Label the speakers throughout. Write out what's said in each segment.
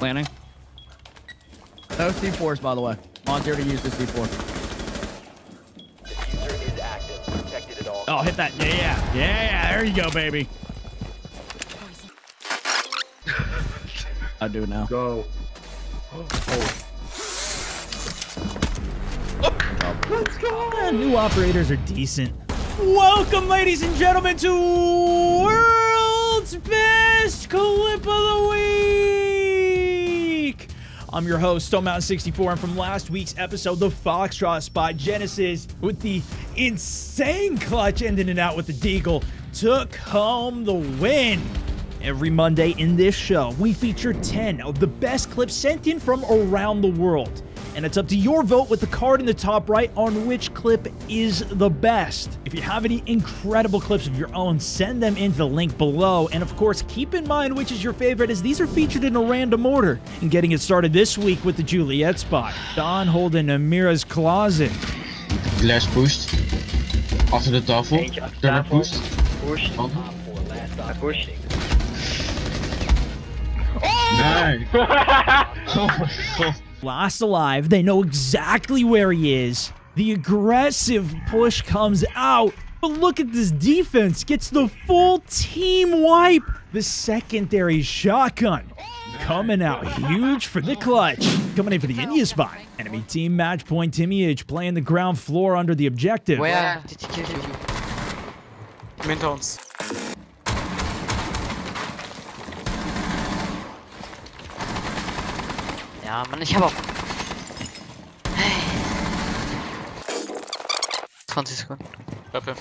Speaker 1: planning.
Speaker 2: No C4s, by the way. On here to use the C4.
Speaker 3: Diffuser is active. Protected at all.
Speaker 1: Oh, hit that. Yeah, yeah. Yeah, yeah. There you go, baby.
Speaker 2: I do now.
Speaker 4: Go.
Speaker 1: Yeah, new operators are decent. Welcome, ladies and gentlemen, to World's Best Clip of the Week. I'm your host, Stone Mountain 64, and from last week's episode, the Foxtrot spot, Genisiz, with the insane clutch ending it out with the Deagle, took home the win. Every Monday in this show, we feature 10 of the best clips sent in from around the world. And it's up to your vote with the card in the top right on which clip is the best. If you have any incredible clips of your own, send them into the link below. And of course, keep in mind which is your favorite as these are featured in a random order. And getting it started this week with the Juliet spot. Don holding a Mira's closet.
Speaker 5: Glass pushed. Achter de tafel.
Speaker 3: Eentje achter
Speaker 5: Turner
Speaker 3: tafel.
Speaker 5: pushed.
Speaker 3: Push.
Speaker 5: Oh.
Speaker 3: Op. Last stop. Pushing.
Speaker 5: Nee. oh my god.
Speaker 1: Last alive, they know exactly where he is. The aggressive push comes out. But look at this defense. Gets the full team wipe. The secondary shotgun. Coming out huge for the clutch. Coming in for the India spot. Enemy team match point Timmy H playing the ground floor under the objective.
Speaker 6: Where did Ja, Mann, ich habe auch. Hey. 20 Sekunden.
Speaker 3: Dafür.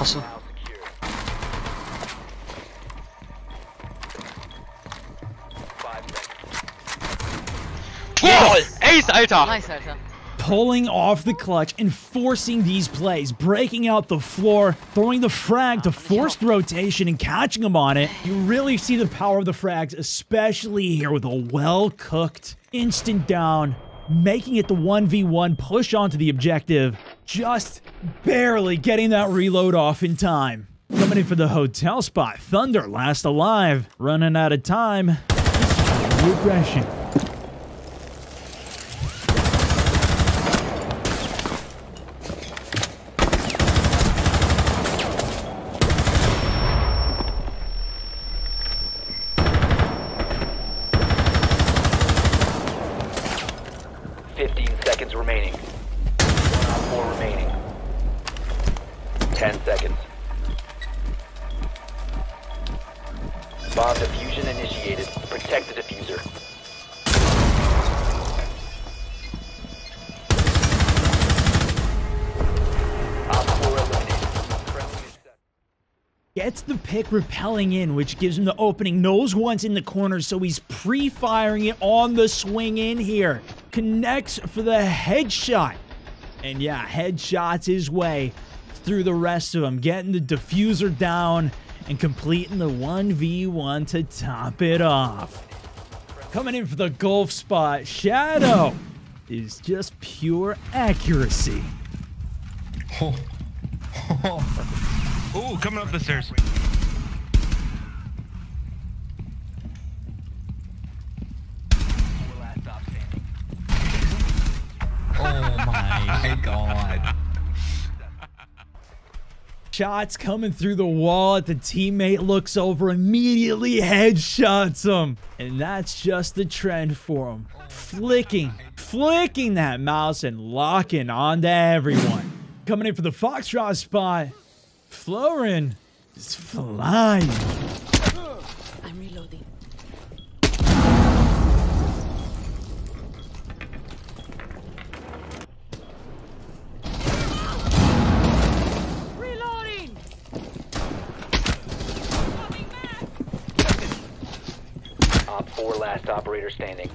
Speaker 6: Achso.
Speaker 7: Jawohl! Ace, Alter!
Speaker 6: Nice, Alter.
Speaker 1: Pulling off the clutch and forcing these plays, breaking out the floor, throwing the frag to force the rotation and catching them on it. You really see the power of the frags, especially here with a well-cooked instant down, making it the 1v1 push onto the objective, just barely getting that reload off in time. Coming in for the hotel spot, Thunder last alive, running out of time. Regression.
Speaker 3: Seconds remaining. One op four remaining. Ten seconds. Bomb diffusion initiated. Protect the diffuser.
Speaker 1: Gets the pick repelling in, which gives him the opening. Knows one's in the corner, so he's pre-firing it on the swing in here. Connects for the headshot. And yeah, headshots his way through the rest of them. Getting the diffuser down and completing the 1v1 to top it off. Coming in for the golf spot, Shadow is just pure accuracy. Oh.
Speaker 8: Ooh, coming up the stairs.
Speaker 1: Shots coming through the wall at the teammate looks over, immediately headshots him. And that's just the trend for him. Flicking, flicking that mouse and locking onto everyone. Coming in for the Foxtrot spot, Florin is flying.
Speaker 9: I'm reloading. Reloading!
Speaker 3: Op four last operator standing.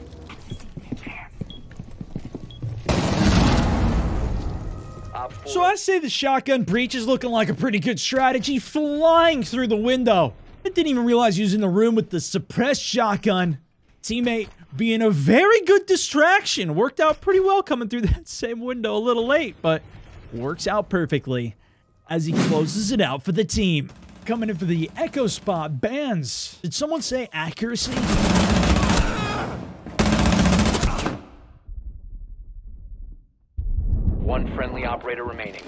Speaker 1: So I'd say the shotgun breach is looking like a pretty good strategy, flying through the window. I didn't even realize using the room with the suppressed shotgun. Teammate being a very good distraction. Worked out pretty well coming through that same window a little late, but works out perfectly as he closes it out for the team. Coming in for the Echo spot, Banz. Did someone say accuracy?
Speaker 3: Operator remaining.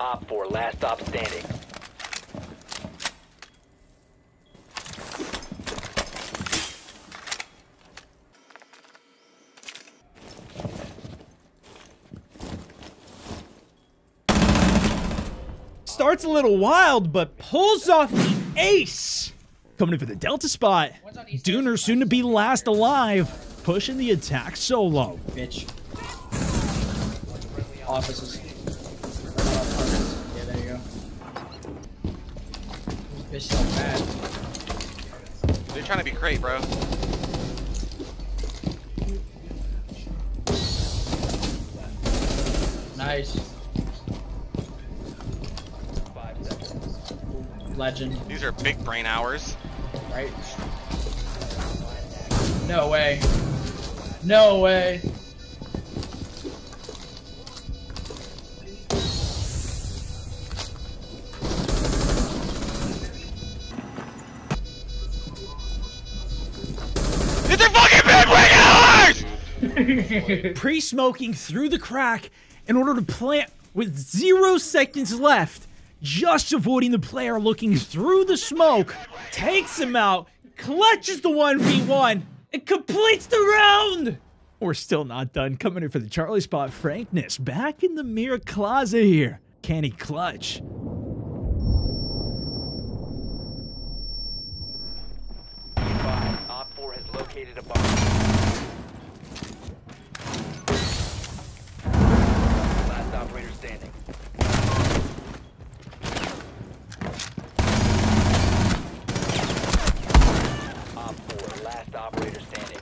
Speaker 3: Op 4, last stop standing.
Speaker 1: Starts a little wild, but pulls off the ace. Coming in for the Delta spot. Dooner soon to be last alive, pushing the attack solo.
Speaker 2: Bitch. Offices. Yeah, there you go. Bitch so bad.
Speaker 7: They're trying to be great, bro.
Speaker 2: Nice. Legend,
Speaker 7: These are big brain hours.
Speaker 2: Right? No way. No way.
Speaker 7: These are fucking big brain hours!
Speaker 1: Pre-smoking through the crack in order to plant with zero seconds left, just avoiding the player looking through the smoke, takes him out, clutches the 1v1, and completes the round! We're still not done. Coming in for the Charlie spot, Frankness back in the Mira closet here. Can he clutch?
Speaker 3: Op 4 has located a bomb. Last operator standing. Op 4, last operator standing.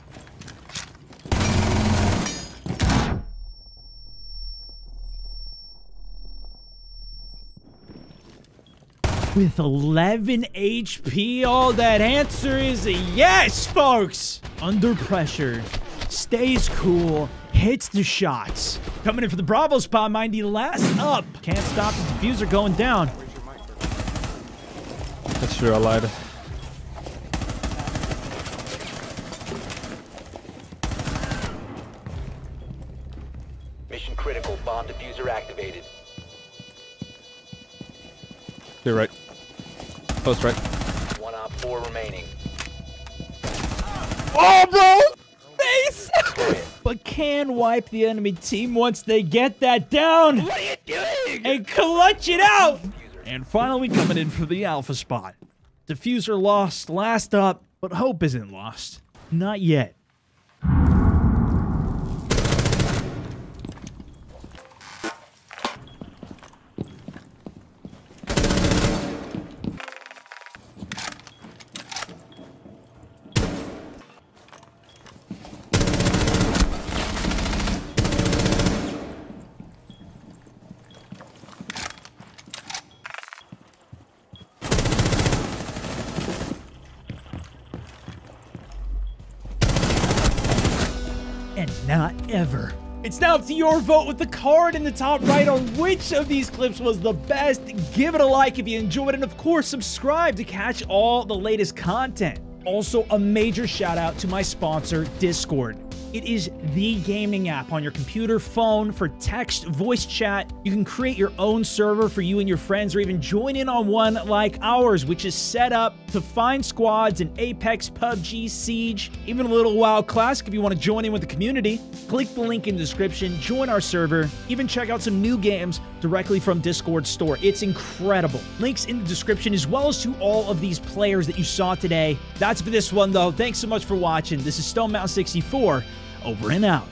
Speaker 1: With 11 HP, all that answer is a yes, folks! Under pressure, stays cool, hits the shots. Coming in for the Bravo spot, Mindy last up. Can't stop the diffuser going down.
Speaker 4: That's true, I lied.
Speaker 3: Mission critical. Bomb diffuser activated.
Speaker 4: You're right. Close right.
Speaker 3: One Op 4 remaining.
Speaker 1: Oh, bro! Face! but can wipe the enemy team once they get that down. What are you doing? And clutch it out. And finally coming in for the alpha spot. Diffuser lost last up, but hope isn't lost. Not yet. and not ever. It's now up to your vote with the card in the top right on which of these clips was the best. Give it a like if you enjoyed, and of course, subscribe to catch all the latest content. Also, a major shout out to my sponsor, Discord. It is the gaming app on your computer, phone for text, voice chat. You can create your own server for you and your friends, or even join in on one like ours, which is set up to find squads in Apex, PUBG, Siege, even a little WoW Classic if you want to join in with the community. Click the link in the description, join our server, even check out some new games directly from Discord store. It's incredible. Links in the description as well as to all of these players that you saw today. That's for this one though. Thanks so much for watching. This is Stone Mountain 64 over and out.